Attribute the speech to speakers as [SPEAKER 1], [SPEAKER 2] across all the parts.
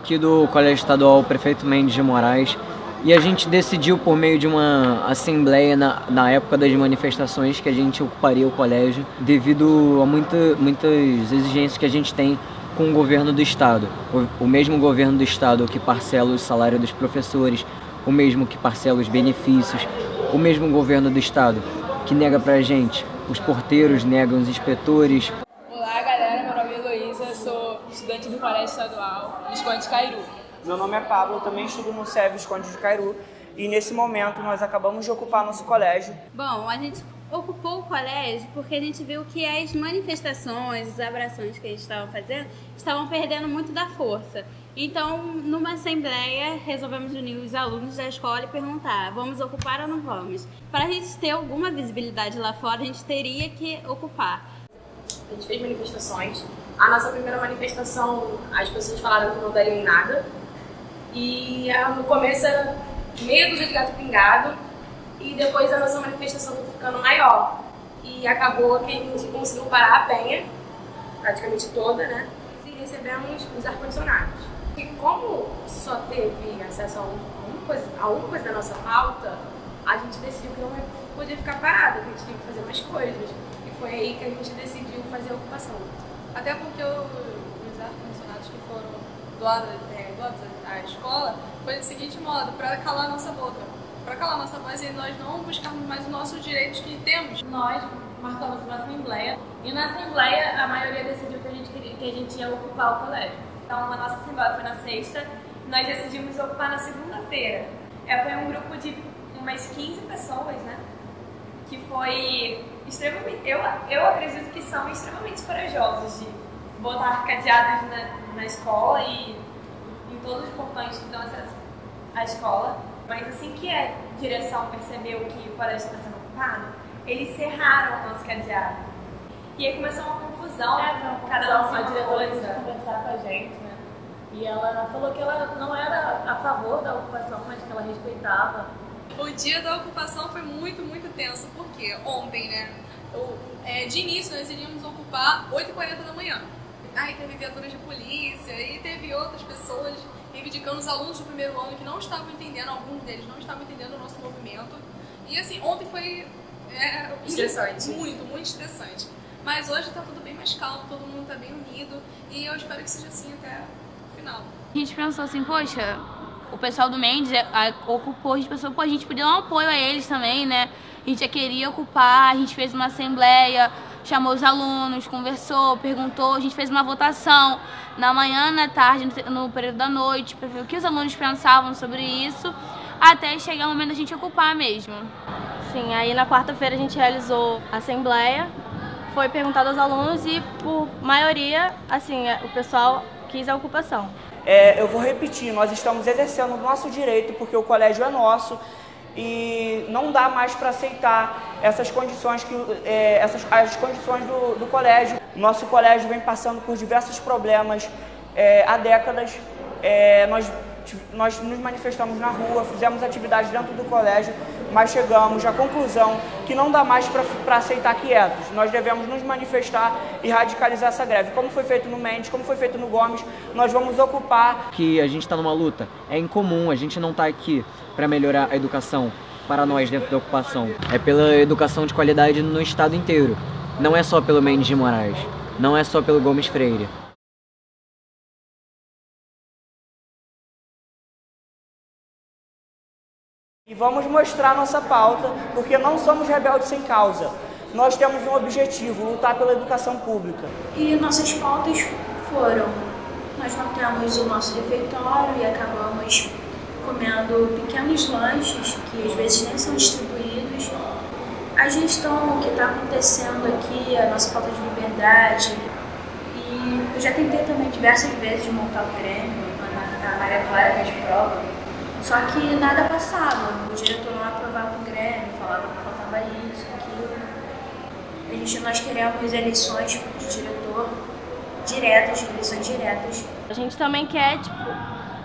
[SPEAKER 1] Aqui do Colégio Estadual Prefeito Mendes de Moraes e a gente decidiu por meio de uma assembleia na, na época das manifestações que a gente ocuparia o colégio devido a muita, muitas exigências que a gente tem com o governo do estado. O, o mesmo governo do estado que parcela o salário dos professores, o mesmo que parcela os benefícios, o mesmo governo do estado que nega pra gente, os porteiros negam os inspetores,
[SPEAKER 2] Meu nome é Pablo, eu também estudo no SEV Visconde de Cairu e nesse momento nós acabamos de ocupar nosso colégio.
[SPEAKER 3] Bom, a gente ocupou o colégio porque a gente viu que as manifestações, as abrações que eles estavam fazendo, estavam perdendo muito da força. Então, numa assembleia, resolvemos unir os alunos da escola e perguntar: vamos ocupar ou não vamos? Para a gente ter alguma visibilidade lá fora, a gente teria que ocupar.
[SPEAKER 4] A gente fez manifestações, a nossa primeira manifestação, as pessoas falaram que não dariam em nada. E no começo era medo de gato pingado. E depois a nossa manifestação foi ficando maior. E acabou que a gente conseguiu parar a penha, praticamente toda, né? E recebemos os ar-condicionados. E como só teve acesso a uma coisa, a coisa da nossa pauta, a gente decidiu que não podia ficar parado, que a gente tinha que fazer mais coisas. E foi aí que a gente decidiu fazer a ocupação.
[SPEAKER 5] Até porque os ar-condicionados que foram doados, é, doados à escola foi do seguinte modo, para calar nossa boca, para calar nossa voz e nós não buscarmos mais os nossos direitos que temos.
[SPEAKER 6] Nós marcamos uma assembleia e na assembleia a maioria decidiu que a gente, queria, que a gente ia ocupar o colégio. Então a nossa assembleia foi na sexta, nós decidimos ocupar na segunda-feira. É, foi um grupo de umas 15 pessoas, né? Que foi extremamente. Eu, eu acredito que são extremamente corajosos de botar cadeados na, na escola e todos os portões que dão acesso à escola. Mas assim que a direção percebeu que o colégio estava sendo ocupado, eles cerraram o nosso cadeado. E aí começou uma confusão.
[SPEAKER 7] É, uma
[SPEAKER 6] cada
[SPEAKER 7] um a diretora conversar com a gente, né? E ela falou que ela não era a favor da ocupação, mas que ela respeitava
[SPEAKER 5] o dia da ocupação foi muito, muito tenso, porque ontem, né? O, é, de início nós iríamos ocupar 8h40 da manhã. Aí teve viaturas de polícia e teve outras pessoas reivindicando os alunos do primeiro ano que não estavam entendendo, alguns deles não estavam entendendo o nosso movimento. E assim, ontem foi é,
[SPEAKER 4] estressante.
[SPEAKER 5] Muito, muito estressante. Mas hoje tá tudo bem mais calmo, todo mundo tá bem unido e eu espero que seja assim até o final.
[SPEAKER 3] A gente pensou assim, poxa, o pessoal do Mendes é, ocupou, a gente pensou, pô, a gente podia dar um apoio a eles também, né? A gente já queria ocupar, a gente fez uma assembleia, chamou os alunos, conversou, perguntou, a gente fez uma votação na manhã, na tarde, no período da noite, para ver o que os alunos pensavam sobre isso, até chegar o momento da gente ocupar mesmo.
[SPEAKER 7] Sim, aí na quarta-feira a gente realizou a assembleia, foi perguntado aos alunos e por maioria, assim, é, o pessoal quis a ocupação.
[SPEAKER 2] É, eu vou repetir, nós estamos exercendo o nosso direito porque o colégio é nosso e não dá mais para aceitar essas condições que é, essas as condições do, do, colégio. Nosso colégio vem passando por diversos problemas é, há décadas. É, nós nós nos manifestamos na rua, fizemos atividades dentro do colégio, mas chegamos à conclusão que não dá mais para aceitar quietos. Nós devemos nos manifestar e radicalizar essa greve. Como foi feito no Mendes, como foi feito no Gomes, nós vamos ocupar.
[SPEAKER 1] Que a gente está numa luta. É incomum, a gente não está aqui para melhorar a educação para nós dentro da ocupação. É pela educação de qualidade no estado inteiro. Não é só pelo Mendes de Moraes. Não é só pelo Gomes Freire.
[SPEAKER 2] Vamos mostrar nossa pauta, porque não somos rebeldes sem causa. Nós temos um objetivo, lutar pela educação pública.
[SPEAKER 8] E nossas pautas foram: nós não temos o nosso refeitório e acabamos comendo pequenos lanches que às vezes nem são distribuídos. A gestão que está acontecendo aqui, a nossa falta de liberdade. E eu já tentei também diversas vezes montar o Grêmio, a Maria Clara de prova só que nada passava. O diretor não aprovava o Grêmio, falava que faltava isso, aquilo. A gente, nós queremos eleições de diretor diretas, eleições diretas.
[SPEAKER 7] A gente também quer, tipo,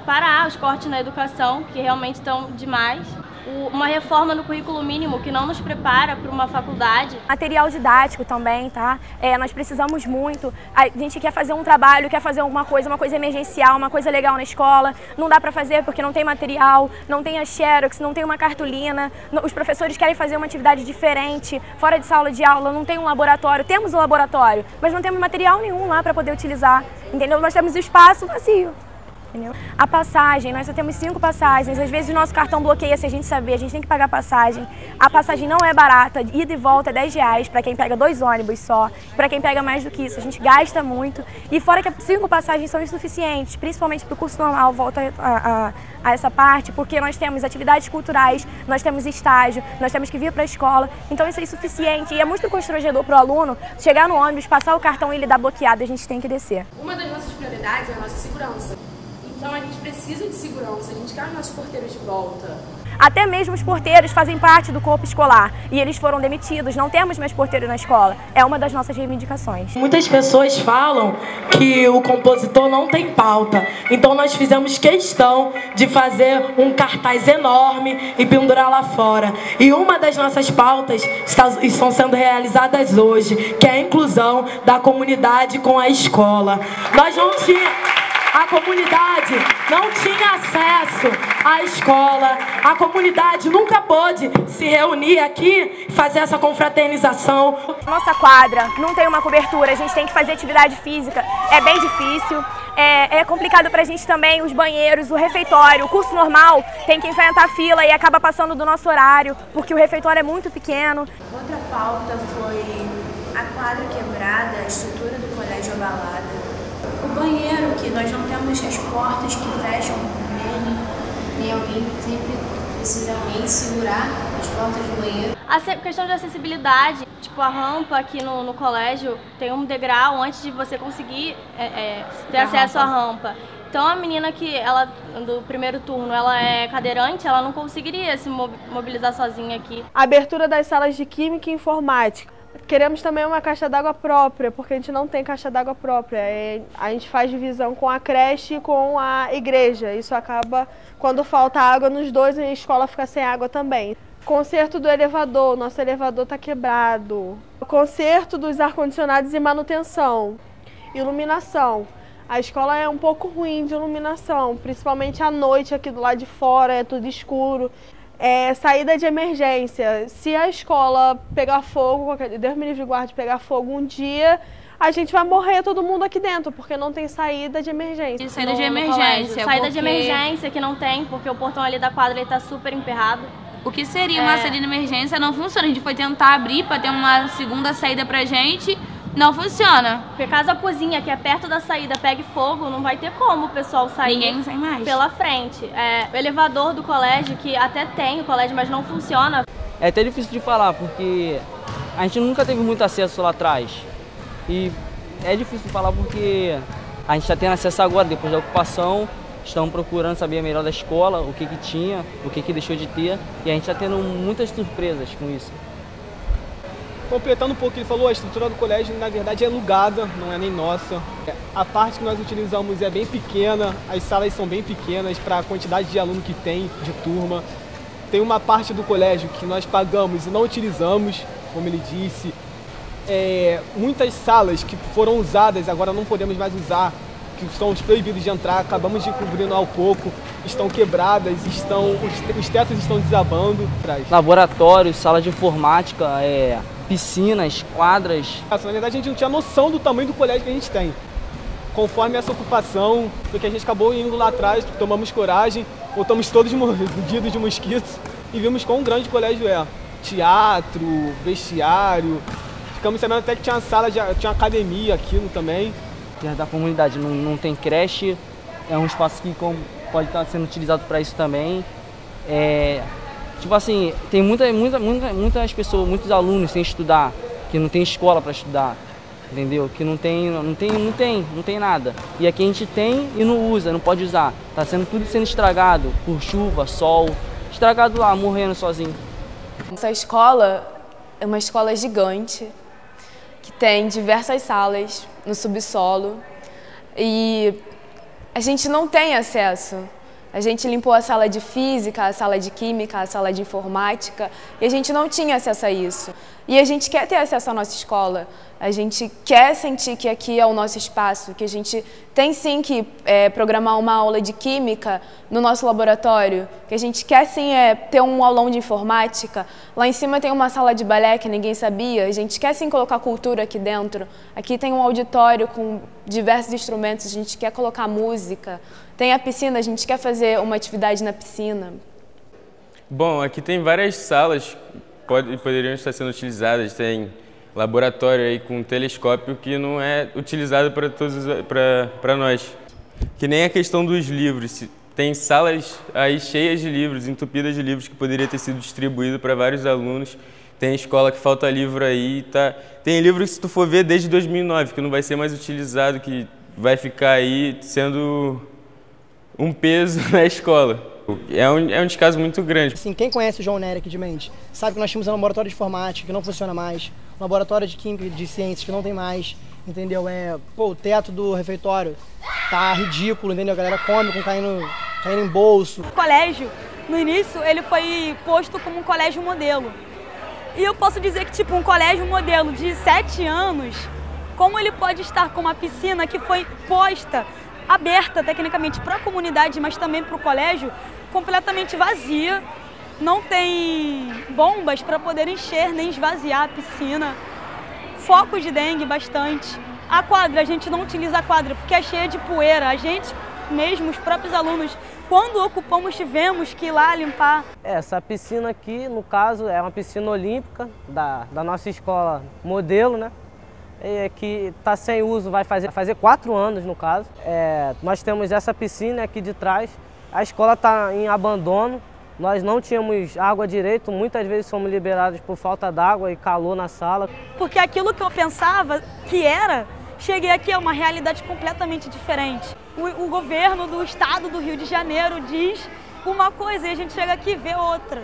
[SPEAKER 7] parar os cortes na educação, que realmente estão demais.
[SPEAKER 9] Uma reforma no currículo mínimo que não nos prepara para uma faculdade.
[SPEAKER 10] Material didático também, tá? É, nós precisamos muito. A gente quer fazer um trabalho, quer fazer alguma coisa, uma coisa emergencial, uma coisa legal na escola. Não dá para fazer porque não tem material, não tem a xerox, não tem uma cartolina. Os professores querem fazer uma atividade diferente, fora de sala de aula, não tem um laboratório. Temos o um laboratório, mas não temos material nenhum lá para poder utilizar. Entendeu? Nós temos o espaço vazio. Entendeu? A passagem, nós só temos cinco passagens. Às vezes o nosso cartão bloqueia se a gente saber, a gente tem que pagar a passagem. A passagem não é barata, ida e volta é 10 reais para quem pega dois ônibus só. Para quem pega mais do que isso, a gente gasta muito. E fora que cinco passagens são insuficientes, principalmente para o curso normal, volta a, a, a, essa parte, porque nós temos atividades culturais, nós temos estágio, nós temos que vir para a escola. Então isso é insuficiente e é muito constrangedor para o aluno chegar no ônibus, passar o cartão e ele dar bloqueado, a gente tem que descer.
[SPEAKER 4] Uma das nossas prioridades é a nossa segurança. Então a gente precisa de segurança, a gente quer os nossos porteiros de volta.
[SPEAKER 10] Até mesmo os porteiros fazem parte do corpo escolar e eles foram demitidos, não temos mais porteiro na escola. É uma das nossas reivindicações.
[SPEAKER 11] Muitas pessoas falam que o compositor não tem pauta, então nós fizemos questão de fazer um cartaz enorme e pendurar lá fora. E uma das nossas pautas está, estão sendo realizadas hoje, que é a inclusão da comunidade com a escola. Nós não tínhamos a comunidade não tinha acesso à escola, a comunidade nunca pôde se reunir aqui e fazer essa confraternização.
[SPEAKER 10] Nossa quadra não tem uma cobertura, a gente tem que fazer atividade física, é bem difícil. É, é complicado pra gente também os banheiros, o refeitório, o curso normal tem que enfrentar fila e acaba passando do nosso horário, porque o refeitório é muito pequeno.
[SPEAKER 8] Outra pauta foi a quadra quebrada, a estrutura do colégio abalada o banheiro, que nós não temos as portas que fecham nele, tem alguém sempre precisa alguém segurar as portas do banheiro. A
[SPEAKER 9] questão de acessibilidade, tipo a rampa aqui no, no colégio tem um degrau antes de você conseguir é, é, ter acesso à rampa. Então a menina que ela do primeiro turno ela é cadeirante, ela não conseguiria se mobilizar sozinha aqui.
[SPEAKER 12] abertura das salas de química e informática. Queremos também uma caixa d'água própria, porque a gente não tem caixa d'água própria. É, a gente faz divisão com a creche e com a igreja. Isso acaba, quando falta água nos dois, a escola fica sem água também. Conserto do elevador, nosso elevador está quebrado. Conserto dos ar-condicionados e manutenção. Iluminação. A escola é um pouco ruim de iluminação, principalmente à noite aqui do lado de fora, é tudo escuro é, saída de emergência. Se a escola pegar fogo, Deus me livre guarde, pegar fogo um dia, a gente vai morrer todo mundo aqui dentro, porque não tem saída de emergência.
[SPEAKER 3] Saída de emergência.
[SPEAKER 9] Saída porque... de emergência que não tem, porque o portão ali da quadra está super emperrado.
[SPEAKER 3] O que seria uma é... saída de emergência não funciona. A gente foi tentar abrir para ter uma segunda saída pra gente não funciona.
[SPEAKER 9] Porque caso a cozinha, que é perto da saída, pegue fogo, não vai ter como o pessoal sair
[SPEAKER 3] Ninguém sai mais.
[SPEAKER 9] pela frente. É, o elevador do colégio, que até tem o colégio, mas não funciona.
[SPEAKER 13] É até difícil de falar, porque a gente nunca teve muito acesso lá atrás. E é difícil de falar porque a gente está tendo acesso agora, depois da ocupação. Estamos procurando saber melhor da escola, o que, que tinha, o que, que deixou de ter. E a gente está tendo muitas surpresas com isso
[SPEAKER 14] completando um pouco ele falou, a estrutura do colégio na verdade é alugada, não é nem nossa. A parte que nós utilizamos é bem pequena, as salas são bem pequenas para a quantidade de aluno que tem de turma. Tem uma parte do colégio que nós pagamos e não utilizamos, como ele disse. É, muitas salas que foram usadas agora não podemos mais usar, que estão proibidos de entrar, acabamos de cobrindo ao pouco, estão quebradas, estão, os, os tetos estão desabando.
[SPEAKER 13] Laboratórios, sala de informática, é, piscinas, quadras.
[SPEAKER 14] Na verdade, a gente não tinha noção do tamanho do colégio que a gente tem. Conforme essa ocupação, porque a gente acabou indo lá atrás, tomamos coragem, voltamos todos mordidos de mosquitos e vimos quão grande o colégio é. Teatro, vestiário. Ficamos sabendo até que tinha uma sala, de, tinha uma academia, aquilo também.
[SPEAKER 13] Da comunidade, não, não tem creche, é um espaço que pode estar sendo utilizado para isso também. É, Tipo assim, tem muita, muita, muita, muitas pessoas, muitos alunos sem estudar, que não tem escola para estudar, entendeu? Que não tem, não tem, não tem, não tem nada. E aqui a gente tem e não usa, não pode usar. Tá sendo tudo sendo estragado por chuva, sol, estragado lá, morrendo sozinho.
[SPEAKER 15] Essa escola é uma escola gigante que tem diversas salas no subsolo e a gente não tem acesso A gente limpou a sala de física, a sala de química, a sala de informática e a gente não tinha acesso a isso. E a gente quer ter acesso à nossa escola. A gente quer sentir que aqui é o nosso espaço, que a gente tem sim que é, programar uma aula de química no nosso laboratório, que a gente quer sim é, ter um aulão de informática. Lá em cima tem uma sala de balé que ninguém sabia. A gente quer sim colocar cultura aqui dentro. Aqui tem um auditório com diversos instrumentos. A gente quer colocar música. Tem a piscina. A gente quer fazer uma atividade na piscina.
[SPEAKER 16] Bom, aqui tem várias salas que poderiam estar sendo utilizadas. Tem laboratório aí com um telescópio que não é utilizado para todos para nós. Que nem a questão dos livros. Tem salas aí cheias de livros, entupidas de livros que poderia ter sido distribuído para vários alunos. Tem escola que falta livro aí, tá? Tem livro que se tu for ver desde 2009 que não vai ser mais utilizado, que vai ficar aí sendo um peso na escola. É um, é um descaso muito grande.
[SPEAKER 17] Assim, quem conhece o João Nery aqui de Mente sabe que nós tínhamos um laboratório de informática que não funciona mais, um laboratório de química de ciências que não tem mais, entendeu? É, pô, o teto do refeitório tá ridículo, entendeu? A galera come com caindo, caindo em bolso.
[SPEAKER 18] O colégio, no início, ele foi posto como um colégio modelo. E eu posso dizer que, tipo, um colégio modelo de sete anos, como ele pode estar com uma piscina que foi posta aberta tecnicamente para a comunidade, mas também para o colégio, completamente vazia. Não tem bombas para poder encher nem esvaziar a piscina. Focos de dengue bastante. A quadra, a gente não utiliza a quadra porque é cheia de poeira. A gente mesmo, os próprios alunos, quando ocupamos, tivemos que ir lá limpar.
[SPEAKER 13] Essa piscina aqui, no caso, é uma piscina olímpica da, da nossa escola modelo, né? É, que está sem uso, vai fazer, fazer quatro anos no caso. É, nós temos essa piscina aqui de trás, a escola está em abandono, nós não tínhamos água direito, muitas vezes fomos liberados por falta d'água e calor na sala.
[SPEAKER 18] Porque aquilo que eu pensava que era, cheguei aqui é uma realidade completamente diferente. O, o governo do estado do Rio de Janeiro diz uma coisa e a gente chega aqui e vê outra.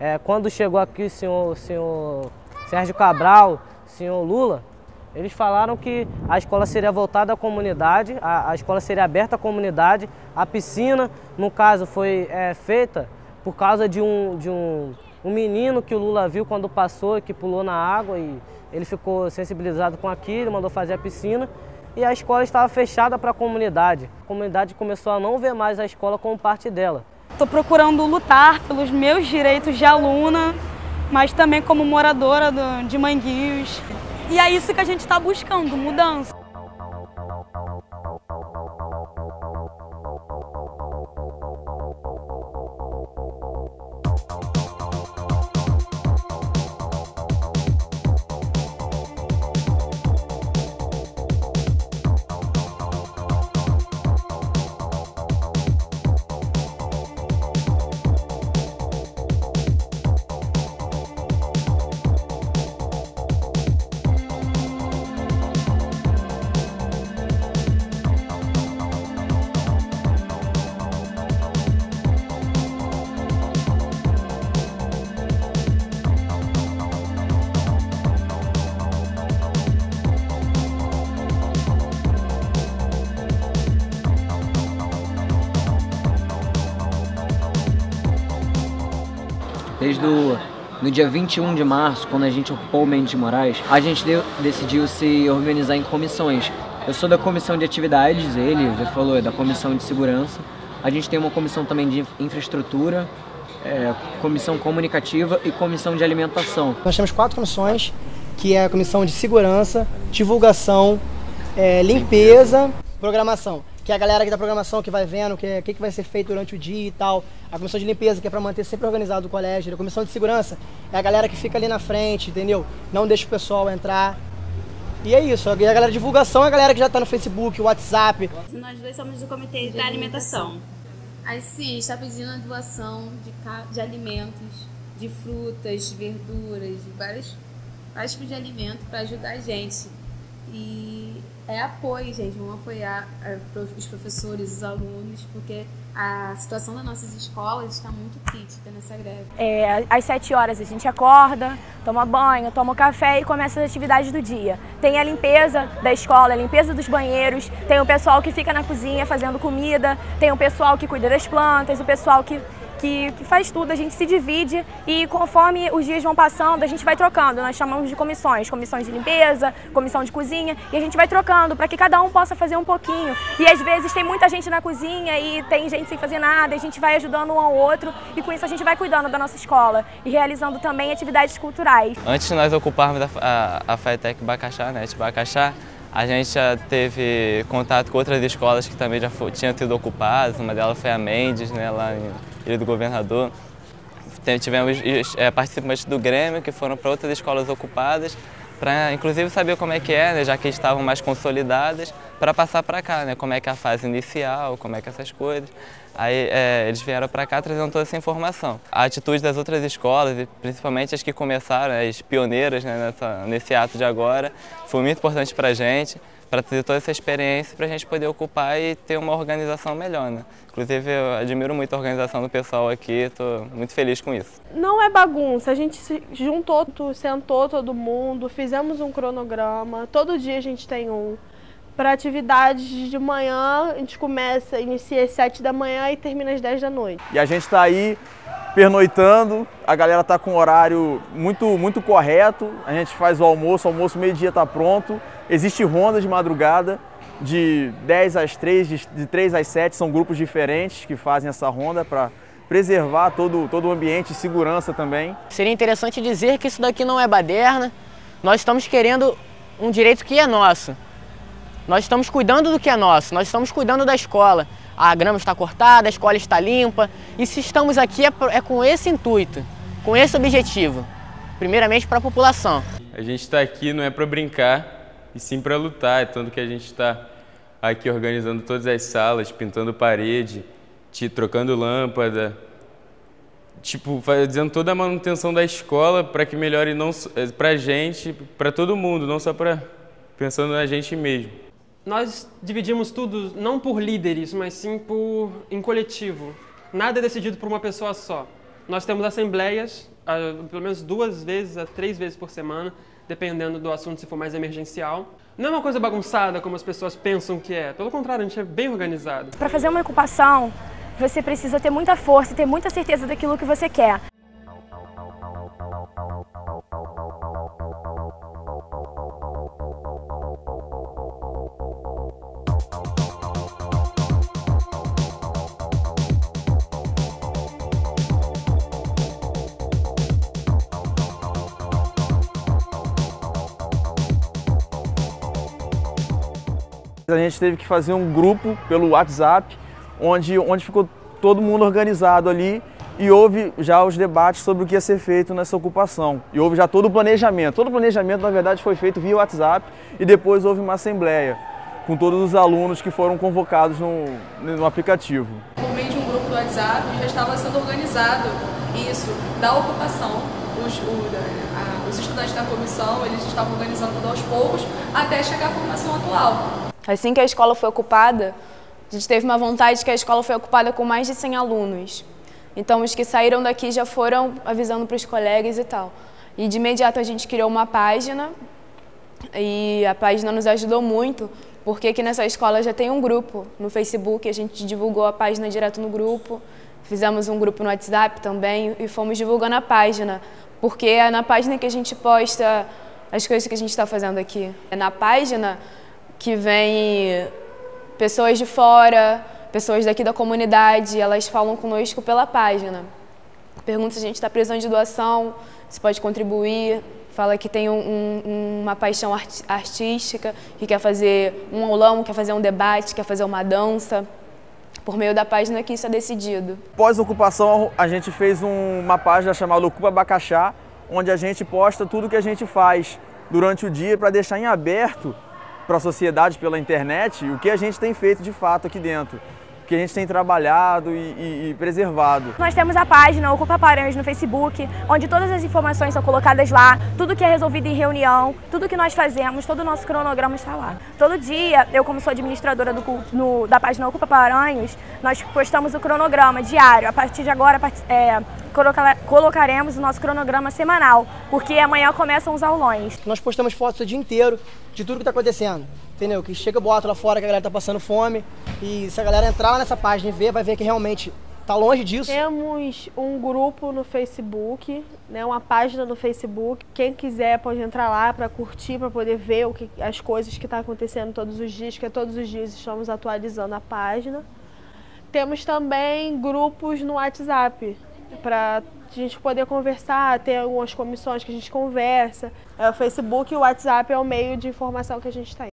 [SPEAKER 13] É, quando chegou aqui o senhor, o senhor Sérgio Cabral, o senhor Lula, eles falaram que a escola seria voltada à comunidade, a, a escola seria aberta à comunidade. A piscina, no caso, foi é, feita por causa de, um, de um, um menino que o Lula viu quando passou, que pulou na água e ele ficou sensibilizado com aquilo, mandou fazer a piscina. E a escola estava fechada para a comunidade. A comunidade começou a não ver mais a escola como parte dela.
[SPEAKER 18] Estou procurando lutar pelos meus direitos de aluna, mas também como moradora de Manguios. E é isso que a gente está buscando, mudança.
[SPEAKER 1] No dia 21 de março, quando a gente ocupou o Mendes de Moraes, a gente deu, decidiu se organizar em comissões. Eu sou da comissão de atividades, ele já falou, é da comissão de segurança. A gente tem uma comissão também de infraestrutura, é, comissão comunicativa e comissão de alimentação.
[SPEAKER 17] Nós temos quatro comissões, que é a comissão de segurança, divulgação, é, limpeza, programação que é a galera aqui da programação que vai vendo o que, que, que vai ser feito durante o dia e tal. A comissão de limpeza, que é para manter sempre organizado o colégio. A comissão de segurança é a galera que fica ali na frente, entendeu? Não deixa o pessoal entrar. E é isso. E a galera de divulgação é a galera que já está no Facebook, WhatsApp.
[SPEAKER 19] Nós dois somos do comitê da alimentação. Aí sim, está pedindo a doação de, de alimentos, de frutas, de verduras, de vários, vários tipos de alimentos para ajudar a gente. E é apoio, gente. Vamos apoiar é, os professores, os alunos, porque a situação das nossas escolas está muito crítica nessa greve.
[SPEAKER 10] É, às 7 horas a gente acorda, toma banho, toma café e começa as atividades do dia. Tem a limpeza da escola, a limpeza dos banheiros, tem o pessoal que fica na cozinha fazendo comida, tem o pessoal que cuida das plantas, o pessoal que que, que, faz tudo, a gente se divide e conforme os dias vão passando, a gente vai trocando. Nós chamamos de comissões, comissões de limpeza, comissão de cozinha, e a gente vai trocando para que cada um possa fazer um pouquinho. E às vezes tem muita gente na cozinha e tem gente sem fazer nada, a gente vai ajudando um ao outro e com isso a gente vai cuidando da nossa escola e realizando também atividades culturais.
[SPEAKER 20] Antes de nós ocuparmos a, a, a FATEC Bacaxá, né, de Bacaxá, a gente já teve contato com outras escolas que também já tinham sido ocupadas, uma delas foi a Mendes, né, lá em Ilha do Governador. Tivemos é, participantes do Grêmio que foram para outras escolas ocupadas, para inclusive saber como é que é, né, já que estavam mais consolidadas, para passar para cá, né, como é que é a fase inicial, como é que é essas coisas. Aí é, eles vieram para cá trazendo toda essa informação. A atitude das outras escolas, principalmente as que começaram, as pioneiras né, nessa, nesse ato de agora, foi muito importante para a gente, para ter toda essa experiência para a gente poder ocupar e ter uma organização melhor. Né? Inclusive, eu admiro muito a organização do pessoal aqui, estou muito feliz com isso.
[SPEAKER 12] Não é bagunça, a gente se juntou, sentou todo mundo, fizemos um cronograma, todo dia a gente tem um para atividades de manhã, a gente começa, inicia às 7 da manhã e termina às 10 da noite.
[SPEAKER 21] E a gente está aí pernoitando, a galera está com um horário muito, muito correto, a gente faz o almoço, o almoço meio-dia está pronto, existe ronda de madrugada, de 10 às 3, de, de 3 às 7, são grupos diferentes que fazem essa ronda para preservar todo, todo o ambiente e segurança também.
[SPEAKER 22] Seria interessante dizer que isso daqui não é baderna, nós estamos querendo um direito que é nosso. Nós estamos cuidando do que é nosso, nós estamos cuidando da escola. A grama está cortada, a escola está limpa. E se estamos aqui é, é com esse intuito, com esse objetivo. Primeiramente para a população.
[SPEAKER 16] A gente está aqui não é para brincar, e sim para lutar. É tanto que a gente está aqui organizando todas as salas, pintando parede, te trocando lâmpada, tipo, fazendo toda a manutenção da escola para que melhore não para a gente, para todo mundo, não só para pensando na gente mesmo.
[SPEAKER 23] Nós dividimos tudo não por líderes, mas sim por em coletivo. Nada é decidido por uma pessoa só. Nós temos assembleias, pelo menos duas vezes a três vezes por semana, dependendo do assunto, se for mais emergencial. Não é uma coisa bagunçada como as pessoas pensam que é. Pelo contrário, a gente é bem organizado.
[SPEAKER 10] Para fazer uma ocupação, você precisa ter muita força e ter muita certeza daquilo que você quer.
[SPEAKER 21] A gente teve que fazer um grupo pelo WhatsApp, onde, onde ficou todo mundo organizado ali e houve já os debates sobre o que ia ser feito nessa ocupação. E houve já todo o planejamento. Todo o planejamento, na verdade, foi feito via WhatsApp e depois houve uma assembleia com todos os alunos que foram convocados no, no aplicativo.
[SPEAKER 5] Por meio de um grupo do WhatsApp já estava sendo organizado isso, da ocupação. Os, o, a, os estudantes da comissão eles estavam organizando tudo aos poucos até chegar à formação atual.
[SPEAKER 15] Assim que a escola foi ocupada, a gente teve uma vontade de que a escola foi ocupada com mais de 100 alunos. Então, os que saíram daqui já foram avisando para os colegas e tal. E de imediato a gente criou uma página e a página nos ajudou muito, porque aqui nessa escola já tem um grupo no Facebook, a gente divulgou a página direto no grupo, fizemos um grupo no WhatsApp também e fomos divulgando a página, porque é na página que a gente posta as coisas que a gente está fazendo aqui. É na página que vem pessoas de fora, pessoas daqui da comunidade, elas falam conosco pela página. Pergunta se a gente está precisando de doação, se pode contribuir, fala que tem um, um, uma paixão art artística, que quer fazer um aulão, quer fazer um debate, quer fazer uma dança. Por meio da página que isso é decidido.
[SPEAKER 21] Pós-ocupação, a gente fez um, uma página chamada Ocupa Abacaxá, onde a gente posta tudo que a gente faz durante o dia para deixar em aberto para a sociedade pela internet o que a gente tem feito de fato aqui dentro. que a gente tem trabalhado e, e, e preservado.
[SPEAKER 10] Nós temos a página Ocupa Paranhos no Facebook, onde todas as informações são colocadas lá, tudo que é resolvido em reunião, tudo que nós fazemos, todo o nosso cronograma está lá. Todo dia, eu como sou administradora do, no, da página Ocupa Paranhos, nós postamos o cronograma diário. A partir de agora, é, colocaremos o nosso cronograma semanal, porque amanhã começam os aulões.
[SPEAKER 17] Nós postamos fotos o dia inteiro de tudo que está acontecendo, entendeu? Que chega boato lá fora que a galera está passando fome e se a galera entrar lá nessa página e ver, vai ver que realmente está longe disso.
[SPEAKER 12] Temos um grupo no Facebook, né, uma página no Facebook. Quem quiser pode entrar lá para curtir, para poder ver o que, as coisas que estão tá acontecendo todos os dias, que todos os dias estamos atualizando a página. Temos também grupos no WhatsApp, para a gente poder conversar, ter algumas comissões que a gente conversa. É, o Facebook e o WhatsApp é o meio de informação que a gente tem.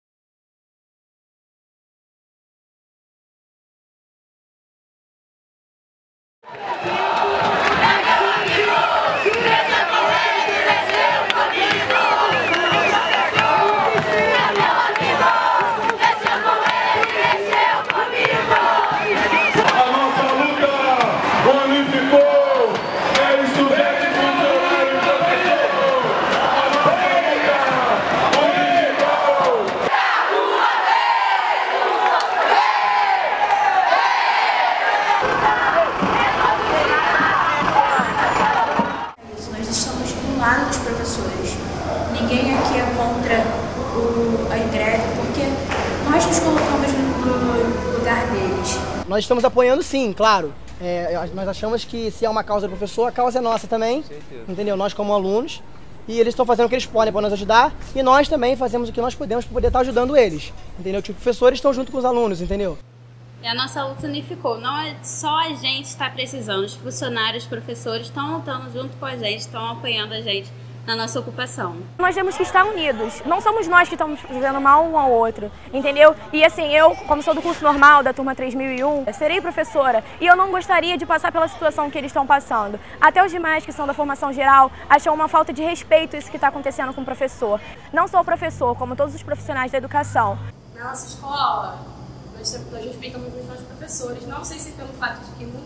[SPEAKER 17] Nós estamos apoiando sim, claro. É, nós achamos que se é uma causa do professor, a causa é nossa também. Entendeu? Nós como alunos. E eles estão fazendo o que eles podem para nos ajudar. E nós também fazemos o que nós podemos para poder estar ajudando eles. Entendeu? Tipo, professores estão junto com os alunos, entendeu?
[SPEAKER 3] E a nossa luta unificou. Não é só a gente está precisando, os funcionários, os professores estão lutando junto com a gente, estão apoiando a gente na nossa ocupação.
[SPEAKER 10] Nós temos que estar unidos. Não somos nós que estamos fazendo mal um ao outro, entendeu? E assim, eu, como sou do curso normal da turma 3001, serei professora e eu não gostaria de passar pela situação que eles estão passando. Até os demais que são da formação geral acham uma falta de respeito isso que está acontecendo com o professor. Não só o professor, como todos os profissionais da educação.
[SPEAKER 4] Na nossa escola, nós, nós respeitamos os nossos professores. Não sei se pelo fato de que no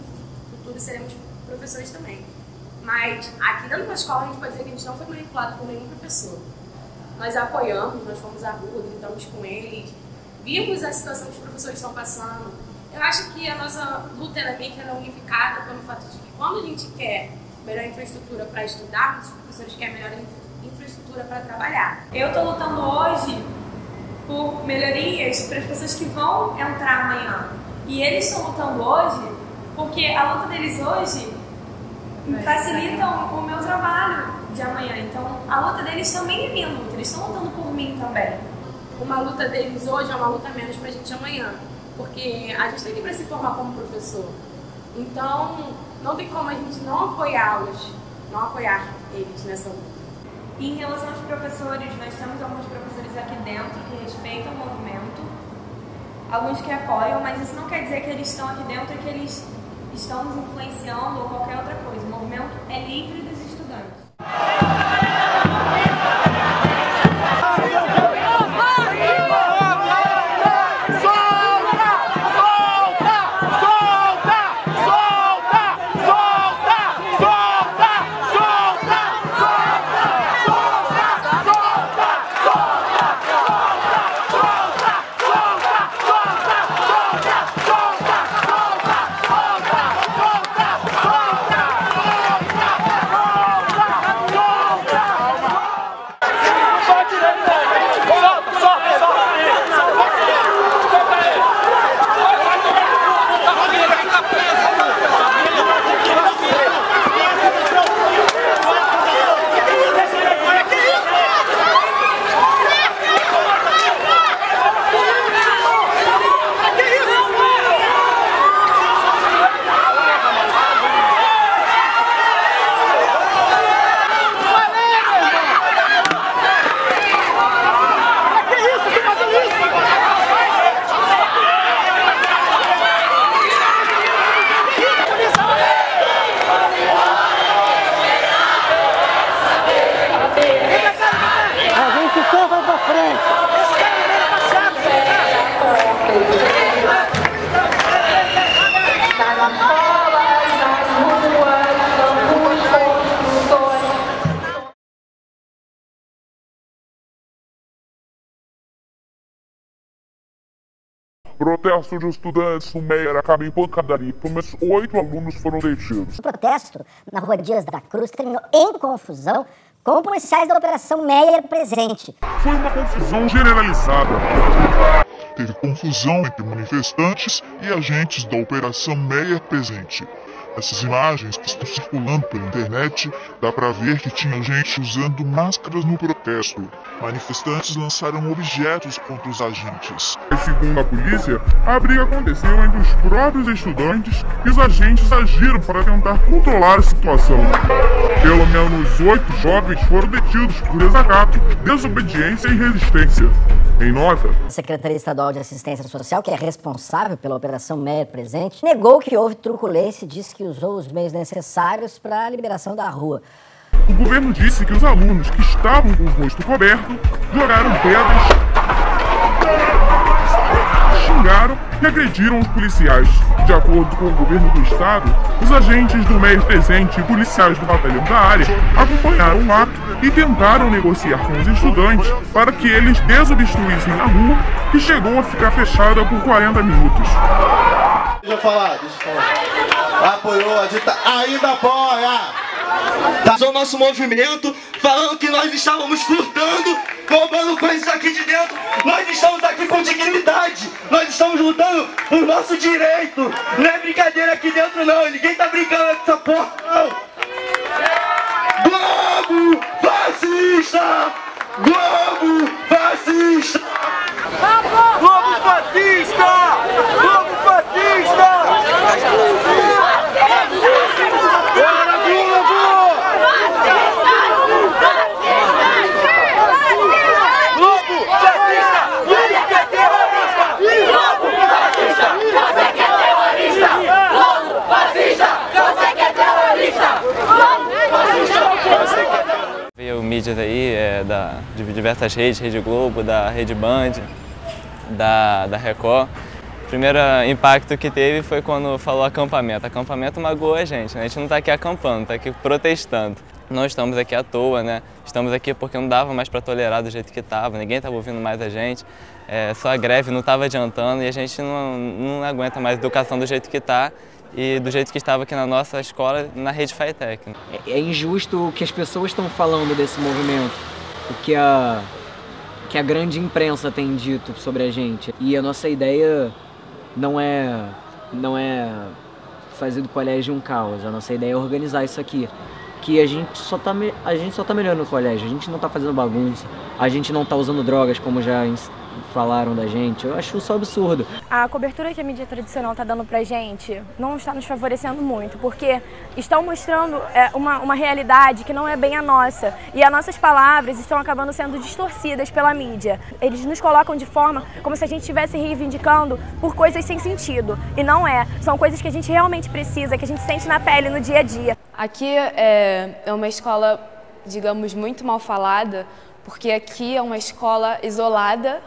[SPEAKER 4] futuro seremos professores também mas aqui dentro da escola a gente pode dizer que a gente não foi manipulado por nenhum professor. Nós apoiamos, nós fomos à rua, gritamos com eles, vimos a situação que os professores estão passando. Eu acho que a nossa luta era meio que era unificada pelo fato de que quando a gente quer melhor infraestrutura para estudar, os professores querem melhor infraestrutura para trabalhar. Eu estou lutando hoje por melhorias para as pessoas que vão entrar amanhã. E eles estão lutando hoje porque a luta deles hoje facilitam o meu trabalho de amanhã. Então, a luta deles também é minha luta, eles estão lutando por mim também. Uma luta deles hoje é uma luta menos pra gente amanhã, porque a gente tem que ir pra se formar como professor. Então, não tem como a gente não apoiá-los, não apoiar eles nessa luta.
[SPEAKER 24] E em relação aos professores, nós temos alguns professores aqui dentro que respeitam o movimento, alguns que apoiam, mas isso não quer dizer que eles estão aqui dentro e que eles estamos influenciando ou qualquer outra coisa. Movimento é livre dos estudantes.
[SPEAKER 25] Protesto de estudantes no Meyer acaba em pancadaria. Pelo menos oito alunos foram detidos.
[SPEAKER 26] O protesto na rua Dias da Cruz terminou em confusão com policiais da Operação Meyer presente.
[SPEAKER 25] Foi uma confusão generalizada. Teve confusão entre manifestantes e agentes da Operação Meyer presente. Essas imagens que estão circulando pela internet, dá para ver que tinha gente usando máscaras no protesto. Manifestantes lançaram objetos contra os agentes. Segundo a polícia, a briga aconteceu entre os próprios estudantes e os agentes agiram para tentar controlar a situação. Pelo menos oito jovens foram detidos por desacato, desobediência e resistência. Em nota,
[SPEAKER 26] A Secretaria Estadual de Assistência Social, que é responsável pela Operação Meyer presente, negou que houve truculência e disse que usou os meios necessários para a liberação da rua.
[SPEAKER 25] O governo disse que os alunos que estavam com o rosto coberto jogaram pedras, xingaram e agrediram os policiais. De acordo com o governo do estado, os agentes do MEI presente e policiais do batalhão da área acompanharam o ato e tentaram negociar com os estudantes para que eles desobstruíssem a rua, que chegou a ficar fechada por 40 minutos.
[SPEAKER 27] Deixa eu falar, deixa eu falar. Apoiou a dita... Ainda apoia!
[SPEAKER 28] Tá o nosso movimento falando que nós estávamos furtando, roubando coisas aqui de dentro. Nós estamos aqui com dignidade. Nós estamos lutando por nosso direito. Não é brincadeira aqui dentro não. Ninguém tá brincando com essa porra não. Globo fascista! Globo fascista!
[SPEAKER 29] Globo fascista! Globo fascista! Bora, Globo! fascista! Você que é terrorista! Globo fascista! Você que é terrorista! Globo fascista! Você que é terrorista! Globo fascista!
[SPEAKER 20] Veio mídias aí é, da, de diversas redes, Rede Globo, da Rede Band, da, da Record. O primeiro impacto que teve foi quando falou acampamento. Acampamento magoou a gente, né? A gente não está aqui acampando, está aqui protestando. Não estamos aqui à toa, né? Estamos aqui porque não dava mais para tolerar do jeito que estava, ninguém estava ouvindo mais a gente. É, só a greve não estava adiantando e a gente não, não aguenta mais educação do jeito que está e do jeito que estava aqui na nossa escola, na rede FATEC.
[SPEAKER 1] É injusto o que as pessoas estão falando desse movimento, o que a, que a grande imprensa tem dito sobre a gente. E a nossa ideia não é, não é fazer do colégio um caos, a nossa ideia é organizar isso aqui. Que a gente só tá, a gente só tá melhorando o colégio, a gente não tá fazendo bagunça, a gente não tá usando drogas como já falaram da gente. Eu acho isso absurdo.
[SPEAKER 10] A cobertura que a mídia tradicional está dando pra gente não está nos favorecendo muito, porque estão mostrando é, uma, uma realidade que não é bem a nossa. E as nossas palavras estão acabando sendo distorcidas pela mídia. Eles nos colocam de forma como se a gente estivesse reivindicando por coisas sem sentido. E não é. São coisas que a gente realmente precisa, que a gente sente na pele no dia a dia.
[SPEAKER 15] Aqui é, é uma escola, digamos, muito mal falada, porque aqui é uma escola isolada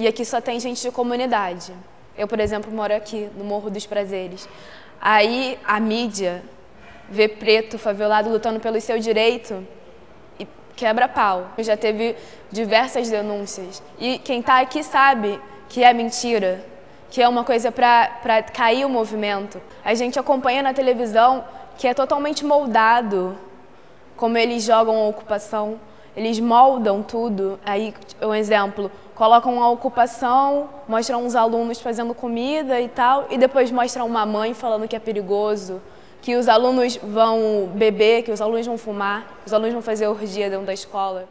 [SPEAKER 15] e aqui só tem gente de comunidade. Eu, por exemplo, moro aqui, no Morro dos Prazeres. Aí a mídia vê preto, favelado, lutando pelo seu direito e quebra pau. Já teve diversas denúncias. E quem está aqui sabe que é mentira, que é uma coisa para cair o movimento. A gente acompanha na televisão que é totalmente moldado como eles jogam a ocupação, eles moldam tudo. Aí, um exemplo, colocam a ocupação, mostram uns alunos fazendo comida e tal, e depois mostram uma mãe falando que é perigoso, que os alunos vão beber, que os alunos vão fumar, que os alunos vão fazer orgia dentro da escola.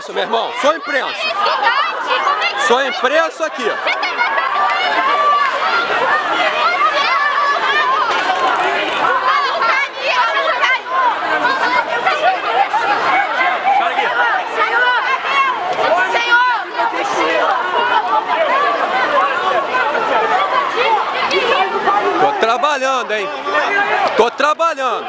[SPEAKER 30] Imprensa, meu irmão. Sou imprensa. Sou imprensa aqui. Tô trabalhando, hein? Tô trabalhando.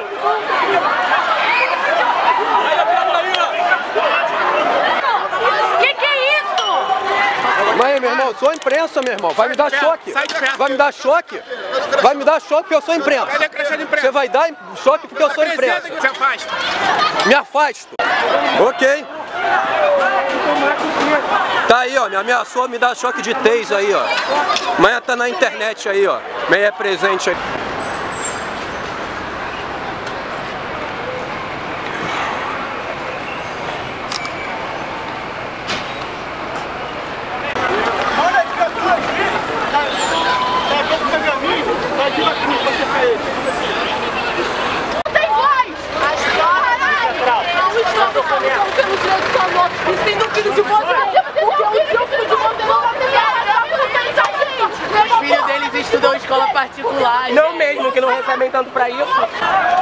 [SPEAKER 29] Que que é isso?
[SPEAKER 30] Mas aí, meu irmão, sou imprensa, meu irmão. Vai me dar choque. Vai me dar choque. Vai me dar choque porque eu sou imprensa. Você vai dar choque porque eu sou imprensa.
[SPEAKER 29] Se afasta.
[SPEAKER 30] Me afasto. Ok. Tá aí, ó. Me ameaçou me dar choque de tez aí, ó. Amanhã tá na internet aí, ó. Amanhã é presente aí.
[SPEAKER 29] Tem voz! Não estão defendendo pelos direitos do seu voto. Isso tem no filho de você. Porque o seu filho de você não vai ter
[SPEAKER 31] Os filhos deles estudam escola particular.
[SPEAKER 30] Não mesmo, que não recebem tanto pra isso.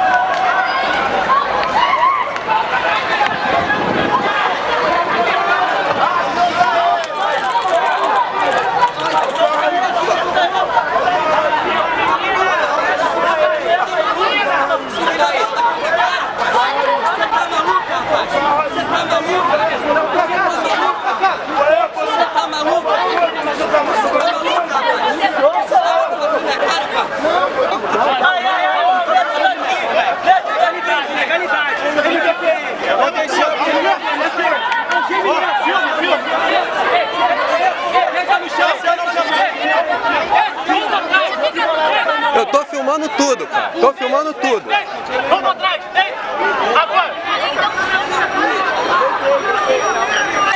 [SPEAKER 30] Eu tô filmando tudo, cara. Tô filmando tudo.
[SPEAKER 29] Vamos atrás! Agora!
[SPEAKER 30] Ele, ele, ele, ele.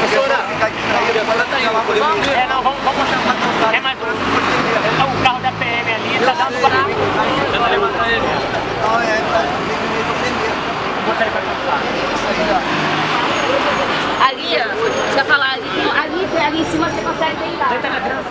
[SPEAKER 29] Professora, fica distraída, ela tá indo. É, não, vamos, vamos mostrar pra calçada. É mais um. É o carro da PM ali, tá dando pra... Tenta levantar ele. Não, é, tá meio defender. Botar ele pra calçada.
[SPEAKER 19] Ali, ó, você vai falar ali, ali, ali em cima você consegue deitar. Deita na grama.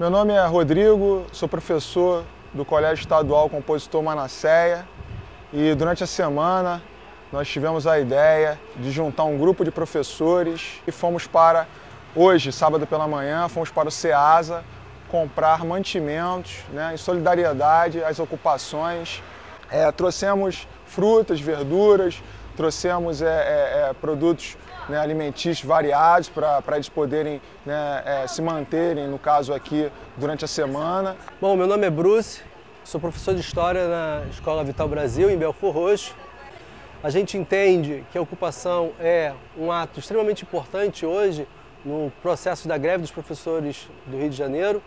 [SPEAKER 32] Meu nome é Rodrigo, sou professor do Colégio Estadual Compositor Manasseia e durante a semana nós tivemos a ideia de juntar um grupo de professores e fomos para, hoje, sábado pela manhã, fomos para o SEASA comprar mantimentos né, em solidariedade às ocupações. É, trouxemos frutas, verduras, trouxemos é, é, é, produtos né, alimentícios variados para eles poderem né, é, se manterem, no caso aqui, durante a semana.
[SPEAKER 33] Bom, meu nome é Bruce, sou professor de História na Escola Vital Brasil, em Belfor Roxo. A gente entende que a ocupação é um ato extremamente importante hoje no processo da greve dos professores do Rio de Janeiro.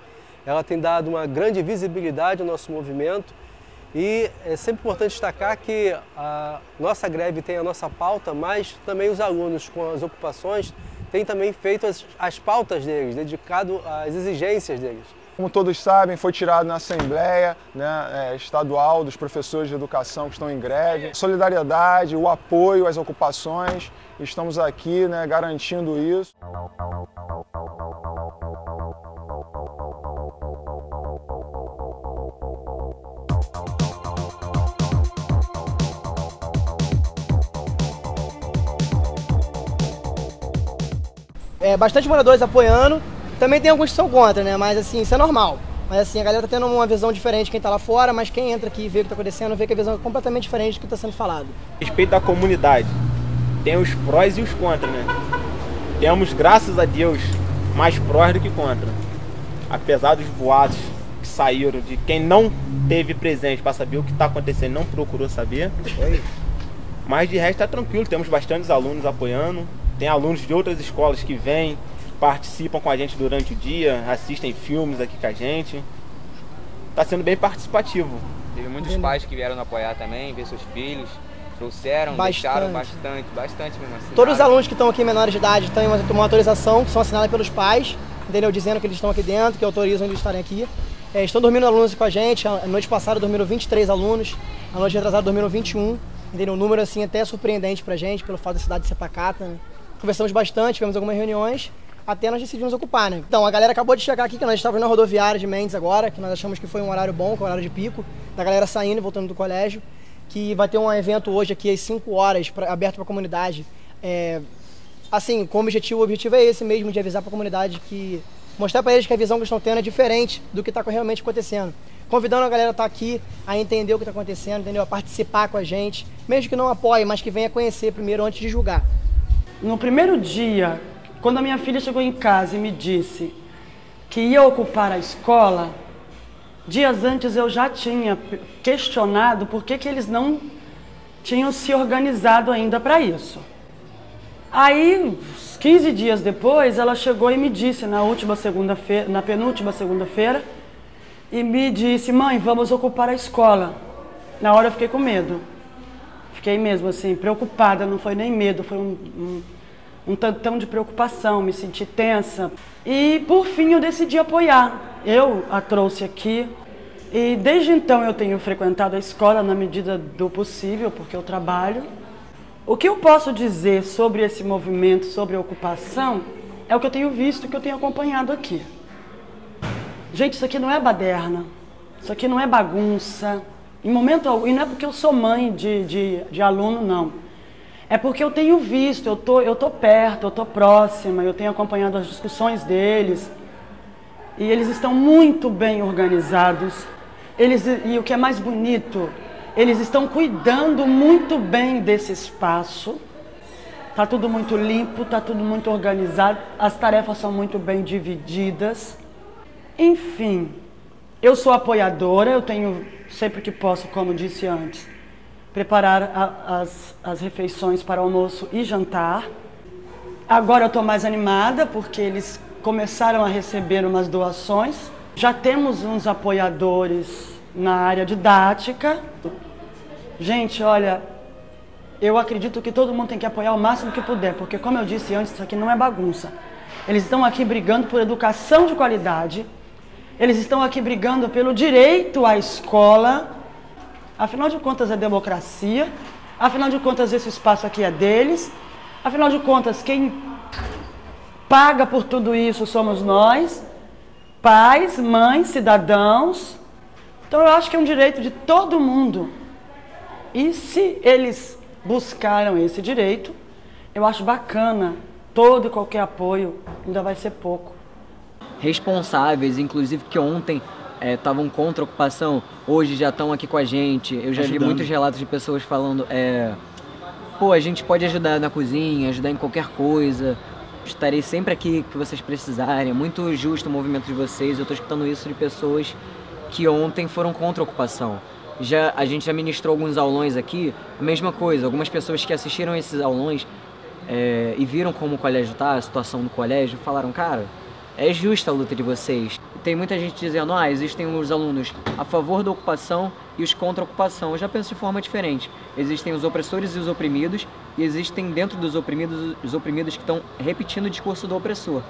[SPEAKER 33] Ela tem dado uma grande visibilidade ao nosso movimento e é sempre importante destacar que a nossa greve tem a nossa pauta, mas também os alunos com as ocupações têm também feito as, as pautas deles, dedicado às exigências deles.
[SPEAKER 32] Como todos sabem, foi tirado na Assembleia né, é, Estadual dos professores de educação que estão em greve. Solidariedade, o apoio às ocupações, estamos aqui né, garantindo isso.
[SPEAKER 17] É, bastante moradores apoiando, também tem alguns que são contra, né? Mas assim, isso é normal. Mas assim, a galera tá tendo uma visão diferente quem tá lá fora, mas quem entra aqui e vê o que tá acontecendo, vê que a visão é completamente diferente do que tá sendo falado.
[SPEAKER 34] respeito da comunidade. Tem os prós e os contras, né? Temos, graças a Deus, mais prós do que contra. Apesar dos boatos que saíram de quem não teve presente para saber o que está acontecendo, não procurou saber. Mas de resto tá tranquilo, temos bastantes alunos apoiando. Tem alunos de outras escolas que vêm, participam com a gente durante o dia, assistem filmes aqui com a gente. Tá sendo bem participativo.
[SPEAKER 35] Teve muitos pais que vieram apoiar também, ver seus filhos. Trouxeram,
[SPEAKER 17] Bastante.
[SPEAKER 35] deixaram bastante, bastante mesmo assim.
[SPEAKER 17] Todos os alunos que estão aqui menores de idade têm uma, uma autorização que são assinadas pelos pais, entendeu? Dizendo que eles estão aqui dentro, que autorizam eles estarem aqui. É, estão dormindo alunos com a gente. A noite passada dormiram 23 alunos, a noite retrasada dormiram 21. Entendeu? Um número assim até surpreendente pra gente, pelo fato da cidade ser pacata. Né? Conversamos bastante, tivemos algumas reuniões, até nós decidimos ocupar, né? Então, a galera acabou de chegar aqui, que nós estávamos na rodoviária de Mendes agora, que nós achamos que foi um horário bom, que é um horário de pico, da galera saindo e voltando do colégio, que vai ter um evento hoje aqui às 5 horas, pra, aberto para a comunidade. É, assim, com o objetivo, o objetivo é esse mesmo, de avisar para a comunidade que... Mostrar para eles que a visão que estão tendo é diferente do que está realmente acontecendo. Convidando a galera a estar aqui, a entender o que está acontecendo, entendeu? A participar com a gente, mesmo que não apoie, mas que venha conhecer primeiro antes de julgar.
[SPEAKER 36] No primeiro dia, quando a minha filha chegou em casa e me disse que ia ocupar a escola, dias antes eu já tinha questionado por que, que eles não tinham se organizado ainda para isso. Aí, uns 15 dias depois, ela chegou e me disse na última segunda-feira, na penúltima segunda-feira, e me disse: "Mãe, vamos ocupar a escola". Na hora eu fiquei com medo. Fiquei mesmo assim, preocupada, não foi nem medo, foi um, um, um tantão de preocupação, me senti tensa. E por fim eu decidi apoiar. Eu a trouxe aqui e desde então eu tenho frequentado a escola na medida do possível, porque eu trabalho. O que eu posso dizer sobre esse movimento, sobre a ocupação, é o que eu tenho visto, que eu tenho acompanhado aqui. Gente, isso aqui não é baderna, isso aqui não é bagunça, em momento algum, e não é porque eu sou mãe de, de, de aluno, não. É porque eu tenho visto, eu tô, eu tô perto, eu tô próxima, eu tenho acompanhado as discussões deles. E eles estão muito bem organizados. Eles, e o que é mais bonito, eles estão cuidando muito bem desse espaço. Tá tudo muito limpo, tá tudo muito organizado, as tarefas são muito bem divididas. Enfim, eu sou apoiadora, eu tenho, sempre que posso, como disse antes, preparar a, as, as refeições para almoço e jantar. Agora eu estou mais animada porque eles começaram a receber umas doações. Já temos uns apoiadores na área didática. Gente, olha, eu acredito que todo mundo tem que apoiar o máximo que puder, porque como eu disse antes, isso aqui não é bagunça. Eles estão aqui brigando por educação de qualidade, eles estão aqui brigando pelo direito à escola. Afinal de contas, é democracia. Afinal de contas, esse espaço aqui é deles. Afinal de contas, quem paga por tudo isso somos nós, pais, mães, cidadãos. Então, eu acho que é um direito de todo mundo. E se eles buscaram esse direito, eu acho bacana. Todo e qualquer apoio ainda vai ser pouco
[SPEAKER 1] responsáveis, inclusive que ontem estavam é, contra a ocupação, hoje já estão aqui com a gente. Eu já Ajudando. vi muitos relatos de pessoas falando, é, pô, a gente pode ajudar na cozinha, ajudar em qualquer coisa. Estarei sempre aqui que vocês precisarem. É muito justo o movimento de vocês. Eu estou escutando isso de pessoas que ontem foram contra a ocupação. Já a gente já ministrou alguns aulões aqui, a mesma coisa. Algumas pessoas que assistiram esses aulões é, e viram como o colégio tá, a situação do colégio, falaram, cara, é justa a luta de vocês. Tem muita gente dizendo, ah, existem os alunos a favor da ocupação e os contra a ocupação. Eu já penso de forma diferente. Existem os opressores e os oprimidos, e existem dentro dos oprimidos os oprimidos que estão repetindo o discurso do opressor.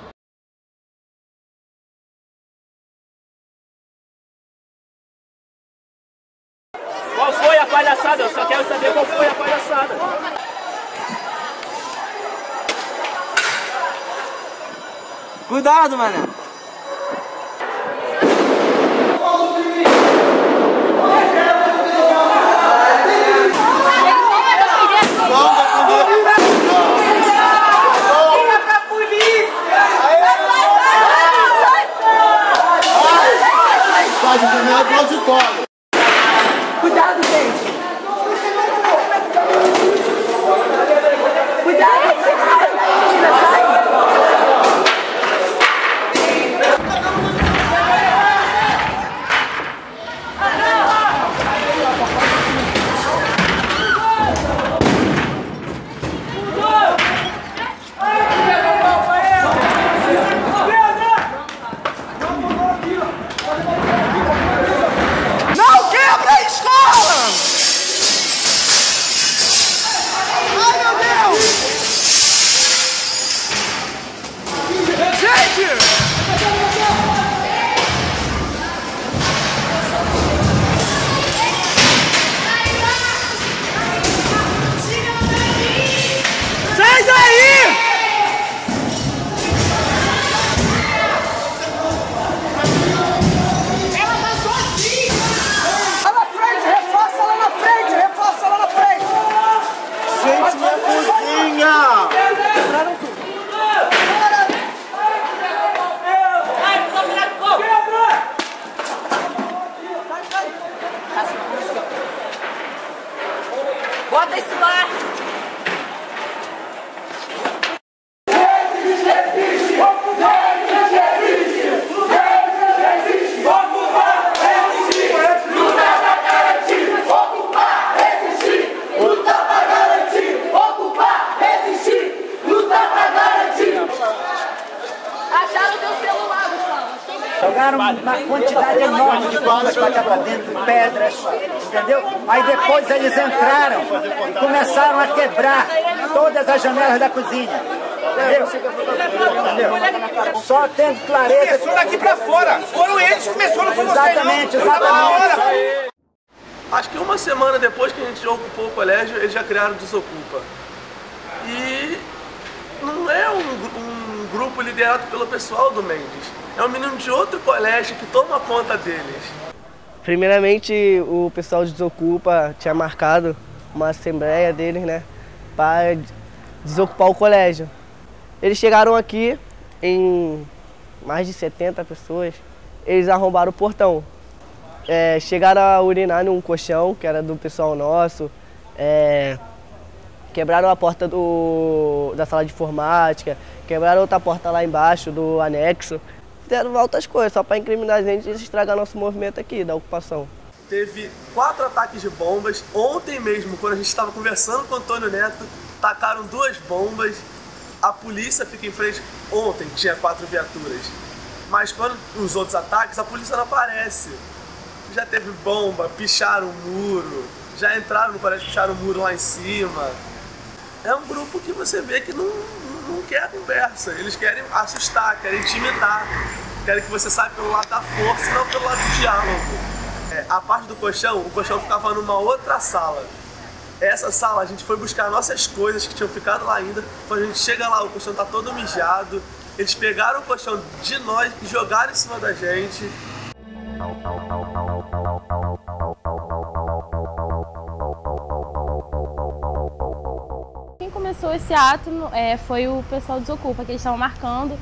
[SPEAKER 31] Cuidado, mané.
[SPEAKER 29] Pode primeiro
[SPEAKER 37] auditório.
[SPEAKER 38] Acho que uma semana depois que a gente ocupou o colégio, eles já criaram o Desocupa. E não é um, um grupo liderado pelo pessoal do Mendes. É um menino de outro colégio que toma conta deles.
[SPEAKER 39] Primeiramente, o pessoal do Desocupa tinha marcado uma assembleia deles, né, para desocupar o colégio. Eles chegaram aqui em mais de 70 pessoas. Eles arrombaram o portão. É, chegaram a urinar num colchão que era do pessoal nosso. É, quebraram a porta do, da sala de informática, quebraram outra porta lá embaixo do anexo. Fizeram altas coisas só para incriminar a gente e estragar nosso movimento aqui da ocupação.
[SPEAKER 38] Teve quatro ataques de bombas. Ontem mesmo, quando a gente estava conversando com o Antônio Neto, tacaram duas bombas. A polícia fica em frente. Ontem tinha quatro viaturas. Mas quando os outros ataques, a polícia não aparece. Já teve bomba, picharam o muro, já entraram no colégio, picharam o muro lá em cima. É um grupo que você vê que não, não quer conversa. Eles querem assustar, querem intimidar. Querem que você saia pelo lado da força e não pelo lado do diálogo. É, a parte do colchão, o colchão ficava numa outra sala. Essa sala a gente foi buscar nossas coisas que tinham ficado lá ainda. Quando a gente chega lá, o colchão tá todo mijado. Eles pegaram o colchão de nós e jogaram em cima da gente.
[SPEAKER 9] Quem começou esse ato é, foi o pessoal do Desocupa, que eles estavam marcando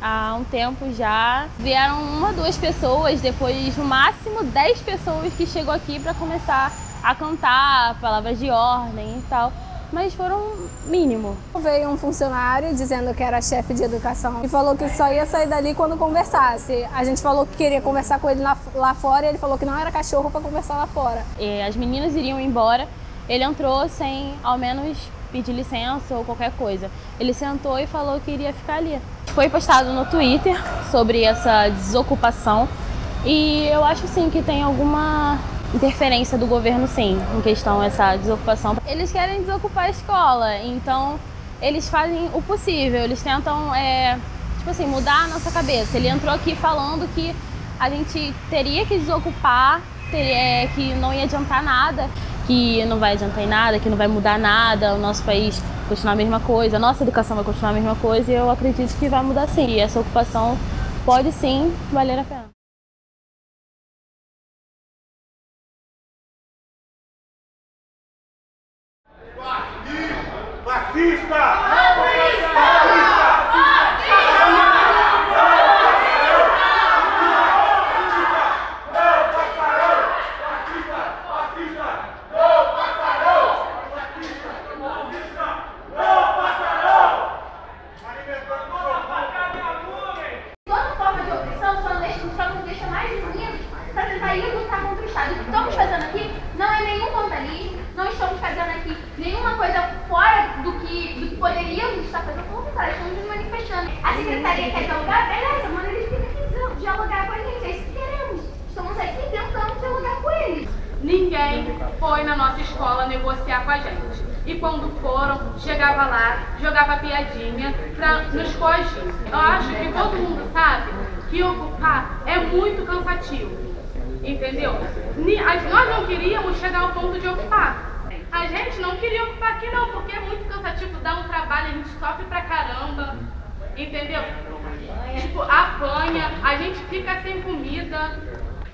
[SPEAKER 9] há um tempo já. Vieram uma, duas pessoas, depois no máximo dez pessoas que chegou aqui para começar a cantar palavras de ordem e tal. Mas foram mínimo.
[SPEAKER 10] Veio um funcionário dizendo que era chefe de educação e falou que só ia sair dali quando conversasse. A gente falou que queria conversar com ele lá, lá fora e ele falou que não era cachorro para conversar lá fora.
[SPEAKER 9] E as meninas iriam embora. Ele entrou sem ao menos pedir licença ou qualquer coisa. Ele sentou e falou que iria ficar ali. Foi postado no Twitter sobre essa desocupação e eu acho sim que tem alguma interferência do governo sim em questão essa desocupação. Eles querem desocupar a escola, então eles fazem o possível, eles tentam é, tipo assim, mudar a nossa cabeça. Ele entrou aqui falando que a gente teria que desocupar, teria, é, que não ia adiantar nada, que não vai adiantar em nada, que não vai mudar nada, o nosso país continuar a mesma coisa, a nossa educação vai continuar a mesma coisa e eu acredito que vai mudar sim. E essa ocupação pode sim valer a pena.
[SPEAKER 29] Fascista!
[SPEAKER 40] secretaria quer dialogar, beleza, manda eles virem aqui dialogar com a gente, é isso que queremos. Estamos aqui tentando dialogar com eles.
[SPEAKER 41] Ninguém foi na nossa escola negociar com a gente. E quando foram, chegava lá, jogava piadinha pra nos coagir. Eu acho que todo mundo sabe que ocupar é muito cansativo. Entendeu? Nós não queríamos chegar ao ponto de ocupar. A gente não queria ocupar aqui não, porque é muito cansativo, dá um trabalho, a gente sofre pra caramba. Entendeu? Tipo, apanha, a gente fica sem comida.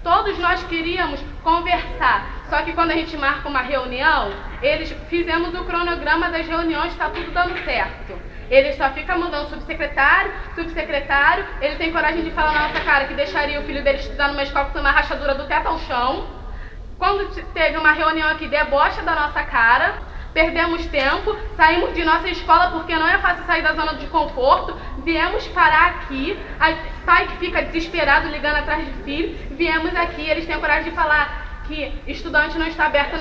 [SPEAKER 41] Todos nós queríamos conversar, só que quando a gente marca uma reunião, eles fizemos o cronograma das reuniões, está tudo dando certo. Ele só fica mandando subsecretário, subsecretário, ele tem coragem de falar na nossa cara que deixaria o filho dele estudar numa escola com uma rachadura do teto ao chão. Quando teve uma reunião aqui, debocha da nossa cara, perdemos tempo, saímos de nossa escola porque não é fácil sair da zona de conforto, viemos parar aqui, pai que fica desesperado ligando atrás de filho, viemos aqui, eles têm coragem de falar que estudante não está aberto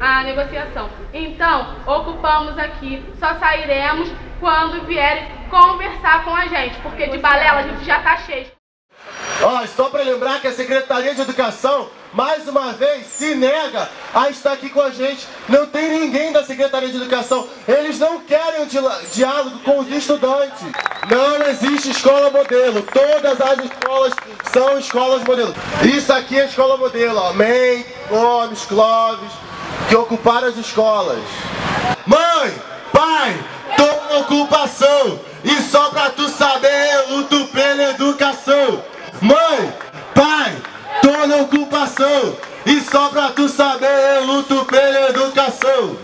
[SPEAKER 41] à negociação. Então, ocupamos aqui, só sairemos quando vierem conversar com a gente, porque de balela a gente já está cheio.
[SPEAKER 27] Ó, só para lembrar que a Secretaria de Educação, mais uma vez, se nega a estar aqui com a gente. Não tem ninguém da Secretaria de Educação. Eles não querem um diálogo com os estudantes. Não existe escola modelo. Todas as escolas são escolas modelo. Isso aqui é escola modelo. MEI, Gomes, Clóvis, que ocuparam as escolas. Mãe, pai, tô na ocupação. E só pra tu saber, eu luto pela educação. Mãe, pai, tô na ocupação. E só pra tu saber, eu luto pela educação.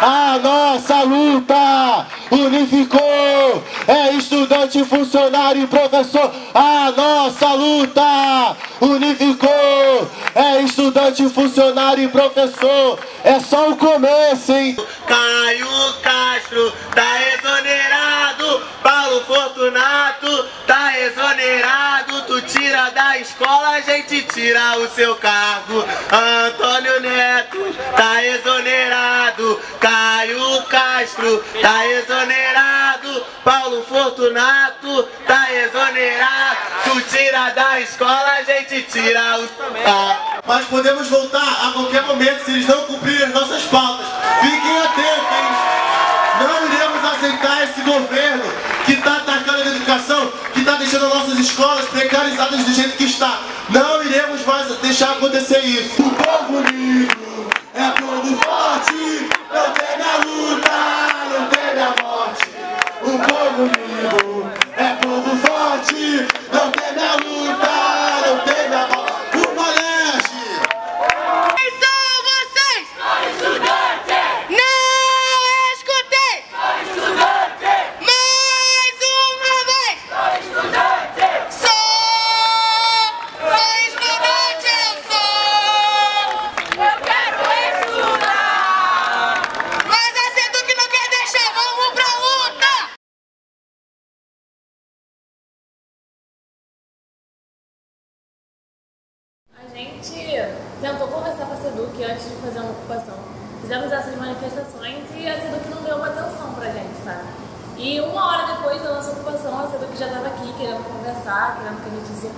[SPEAKER 27] A nossa luta unificou. É estudante, funcionário e professor. A nossa luta unificou. É estudante, funcionário e professor. É só o começo,
[SPEAKER 42] da escola, a gente tira o seu cargo. Antônio Neto tá exonerado. Caio Castro tá exonerado. Paulo Fortunato tá exonerado. Tu tira da escola, a gente tira o cargo.
[SPEAKER 27] Mas podemos voltar a qualquer momento se eles não cumprirem as nossas pautas. Fiquem atentos, hein? Não iremos aceitar esse governo do jeito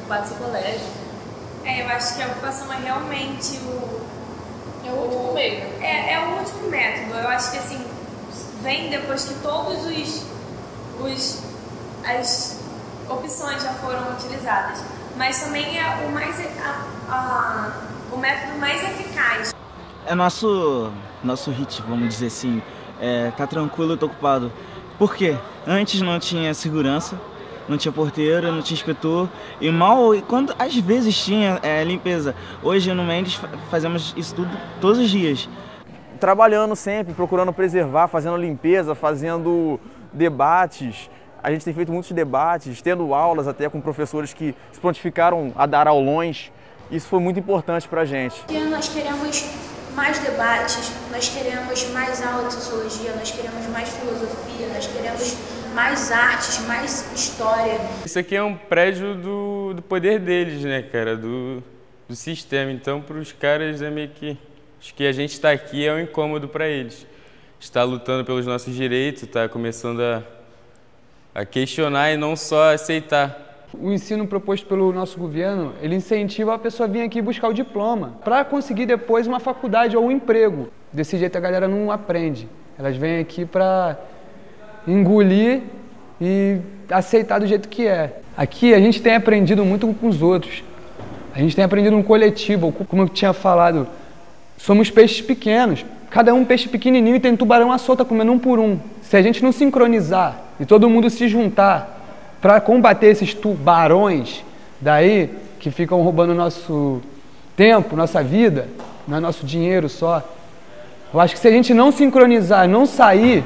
[SPEAKER 27] que a
[SPEAKER 3] gente se ocupasse o colégio.
[SPEAKER 4] É, eu acho que a ocupação é realmente o.
[SPEAKER 3] É o último meio.
[SPEAKER 4] É, é o último método. Eu acho que assim, vem depois que todos os. os as opções já foram utilizadas. Mas também é o mais. A, a, o método mais eficaz.
[SPEAKER 34] É nosso, nosso hit, vamos dizer assim. É, tá tranquilo, eu tô ocupado. Por quê? Antes não tinha segurança, não tinha porteiro, não tinha inspetor. E mal, e quando às vezes tinha é, limpeza. Hoje no Mendes fa- fazemos isso tudo todos os dias.
[SPEAKER 21] trabalhando sempre, procurando preservar, fazendo limpeza, fazendo debates. A gente tem feito muitos debates, tendo aulas até com professores que se prontificaram a dar aulões. Isso foi muito importante para a gente.
[SPEAKER 4] E nós queremos mais debates, nós queremos mais aula de sociologia, nós queremos mais filosofia, nós queremos mais artes, mais história.
[SPEAKER 16] Isso aqui é um prédio do, do poder deles, né, cara? Do, do sistema. Então, para os caras é meio que. Acho que a gente está aqui é um incômodo para eles. Está lutando pelos nossos direitos, está começando a a questionar e não só aceitar.
[SPEAKER 34] O ensino proposto pelo nosso governo, ele incentiva a pessoa a vir aqui buscar o diploma para conseguir depois uma faculdade ou um emprego. Desse jeito a galera não aprende. Elas vêm aqui para engolir e aceitar do jeito que é. Aqui a gente tem aprendido muito com os outros. A gente tem aprendido no coletivo, como eu tinha falado. Somos peixes pequenos. Cada um peixe pequenininho e tem tubarão à solta comendo um por um. Se a gente não sincronizar e todo mundo se juntar para combater esses tubarões daí que ficam roubando nosso tempo, nossa vida, não é nosso dinheiro só. Eu acho que se a gente não sincronizar, não sair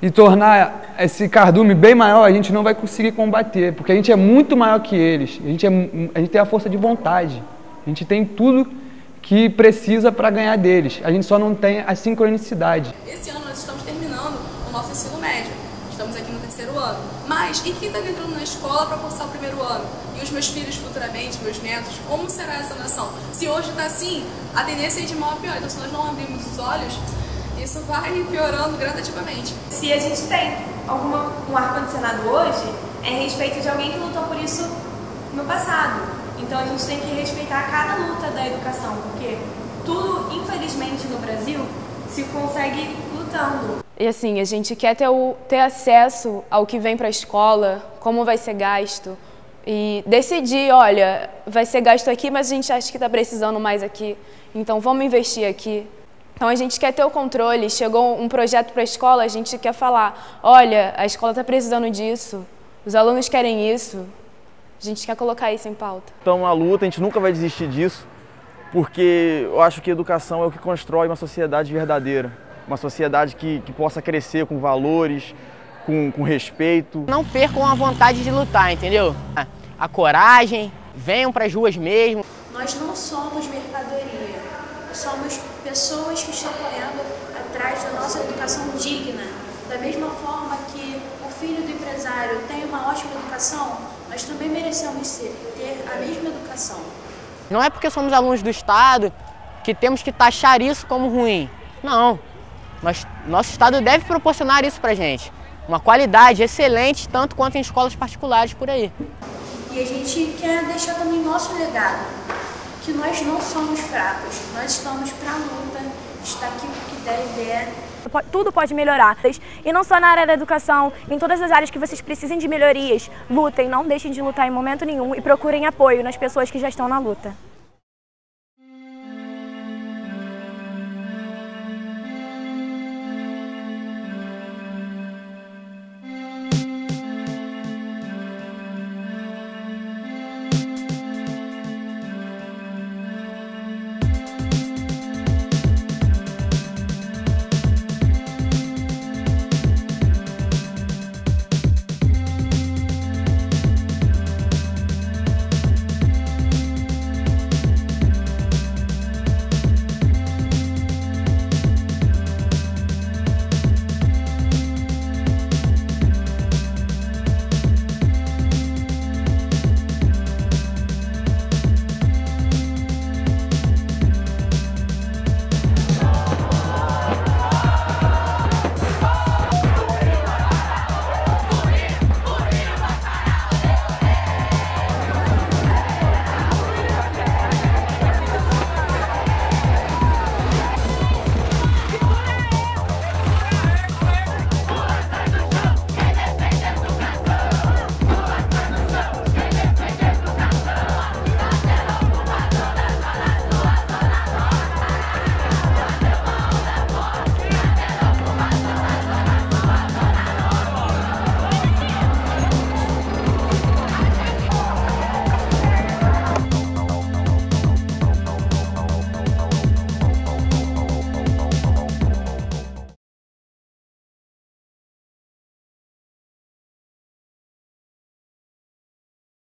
[SPEAKER 34] e tornar esse cardume bem maior, a gente não vai conseguir combater, porque a gente é muito maior que eles. A gente, é, a gente tem a força de vontade. A gente tem tudo que precisa para ganhar deles. A gente só não tem a sincronicidade.
[SPEAKER 38] Esse ano nós estamos terminando o nosso ensino médio. Estamos aqui no terceiro ano. Mas e quem está entrando na escola para cursar o primeiro ano? E os meus filhos futuramente, meus netos, como será essa nação? Se hoje está assim, a tendência é de mal a pior. Então se nós não abrirmos os olhos, isso vai piorando gradativamente.
[SPEAKER 4] Se a gente tem alguma, um ar-condicionado hoje, é a respeito de alguém que lutou por isso no passado. Então a gente tem que respeitar cada luta da educação, porque tudo, infelizmente, no Brasil se consegue
[SPEAKER 15] E assim, a gente quer ter, o, ter acesso ao que vem para a escola, como vai ser gasto, e decidir, olha, vai ser gasto aqui, mas a gente acha que está precisando mais aqui, então vamos investir aqui. Então a gente quer ter o controle, chegou um projeto para a escola, a gente quer falar, olha, a escola está precisando disso, os alunos querem isso, a gente quer colocar isso em pauta.
[SPEAKER 21] Então a luta, a gente nunca vai desistir disso, porque eu acho que educação é o que constrói uma sociedade verdadeira, uma sociedade que, que possa crescer com valores, com, com respeito.
[SPEAKER 43] Não percam a vontade de lutar, entendeu? A coragem, venham para as ruas mesmo.
[SPEAKER 8] Nós não somos mercadoria, somos pessoas que estão correndo atrás da nossa educação digna. Da mesma forma que o filho do empresário tem uma ótima educação, nós também merecemos ser, ter a mesma educação.
[SPEAKER 43] Não é porque somos alunos do Estado que temos que taxar isso como ruim. Não. Mas nosso Estado deve proporcionar isso pra gente. Uma qualidade excelente, tanto quanto em escolas particulares por aí.
[SPEAKER 8] E a gente quer deixar também nosso legado, que nós não somos fracos, nós estamos para a luta, está aqui porque der e der.
[SPEAKER 10] Tudo pode melhorar. E não só na área da educação, em todas as áreas que vocês precisem de melhorias, lutem, não deixem de lutar em momento nenhum e procurem apoio nas pessoas que já estão na luta.